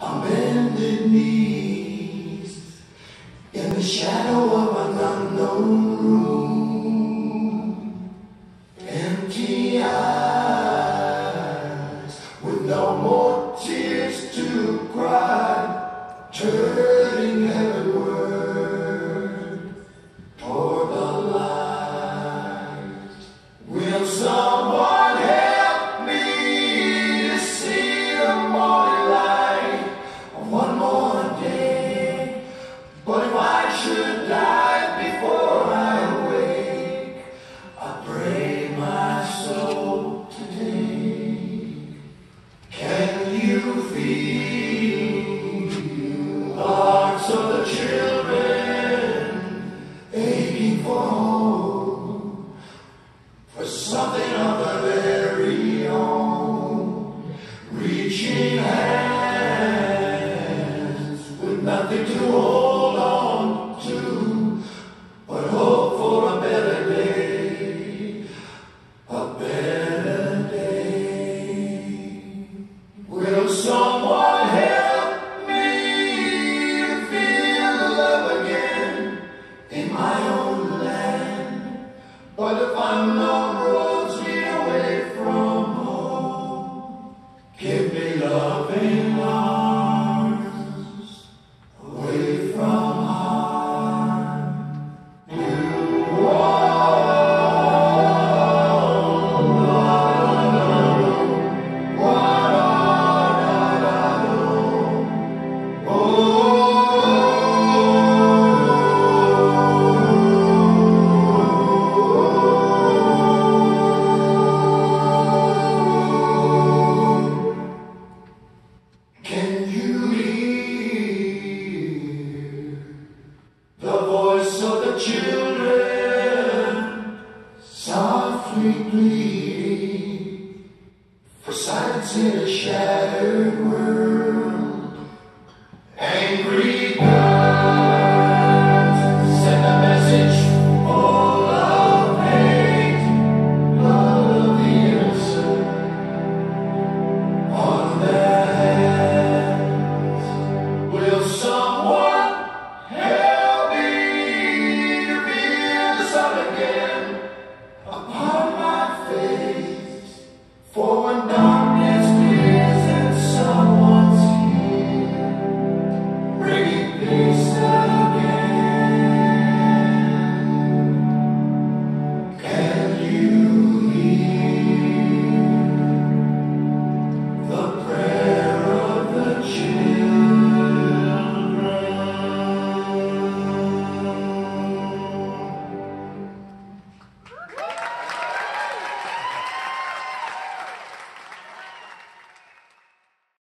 on bended knees in the shadow of an unknown. for something of a constantly pleading for silence in a shattered world. Angry